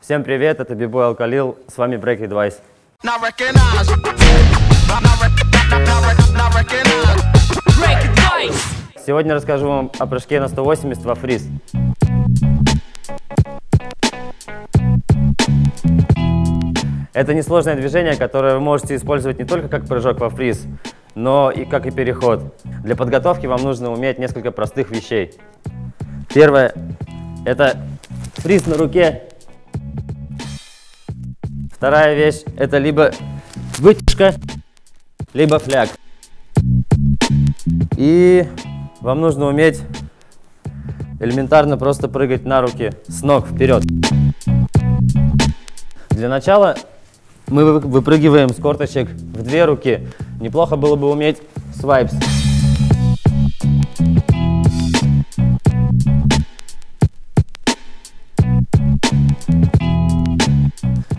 Всем привет, это Бибой Алкалил, с вами Break Advice. Сегодня расскажу вам о прыжке на 180 во фриз. Это несложное движение, которое вы можете использовать не только как прыжок во фриз, но и как и переход. Для подготовки вам нужно уметь несколько простых вещей. Первое – это фриз на руке. Вторая вещь – это либо вытяжка, либо фляг. И вам нужно уметь элементарно просто прыгать на руки с ног вперед. Для начала мы вы- выпрыгиваем с корточек в две руки. Неплохо было бы уметь свайпс.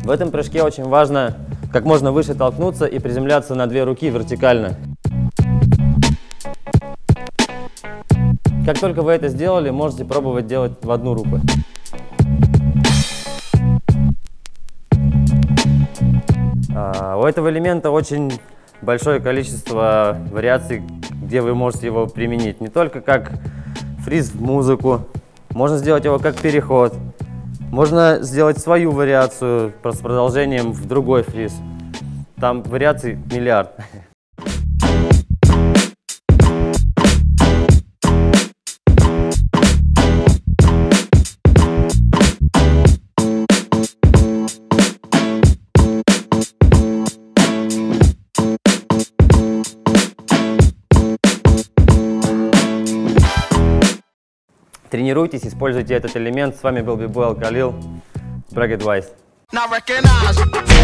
В этом прыжке очень важно как можно выше толкнуться и приземляться на две руки вертикально. Как только вы это сделали, можете пробовать делать в одну руку. А, У этого элемента очень большое количество вариаций, где вы можете его применить. Не только как фриз в музыку, можно сделать его как переход, можно сделать свою вариацию с продолжением в другой фриз. Там вариаций миллиард. Тренируйтесь, используйте этот элемент. С вами был Алкалил. Браг Advice. Not recognize.